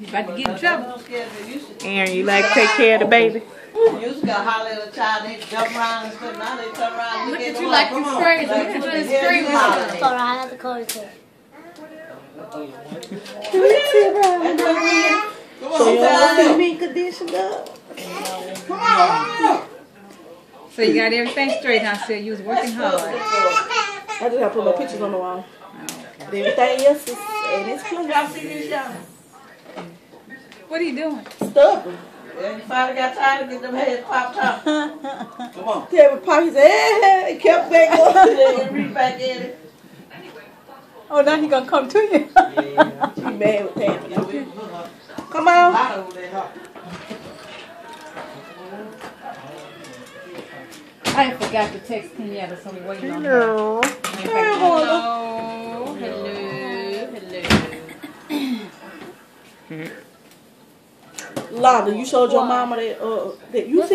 He's about to get in trouble. I'm scared they used to. Aaron, you like to take care of the baby? Used to go holler at a child, they jump around and stuff. Now they turn around and Look at you like you Come on. crazy. Look at you the hell screaming. you hollering? Hold on, I have to call it. That's what we is. Come on, So you want to see son. me conditioned up? Come on. So you got everything straight, huh? So you was working hard. I just have to put my pictures on the wall. Oh, but Everything else is in its Y'all place. see this, y'all? What are you doing? Stubborn. Yeah, you finally got time to get them heads popped off. Come on. Tell me, Pop, he said, eh, he kept back going. Then reach back in it. Oh, now he gonna come to you. She mad with Tammy. Come on. Lot over there. I forgot to text Kenyatta, so I'm waiting on her. No. Hello, hello, hello. Londa, you showed your mama that, uh, that you see